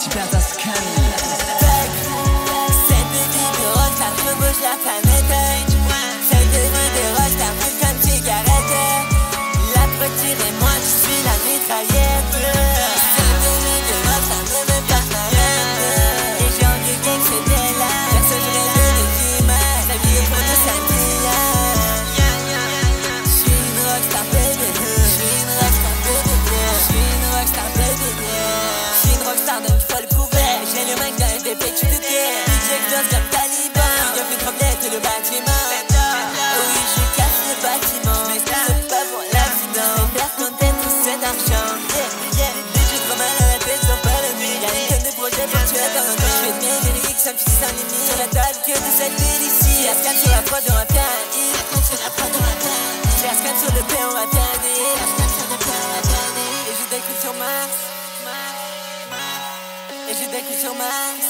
tu perds dans ce canal. Cette petite rock, ça me bouge la Yeah, yeah. À la projets pour tuer dans un. Je fais de mes lyrics sans la table que de ici. La sur la prod, on sur la sur le P, sur le Et j'ai des sur Mars. Et j'ai des sur Mars.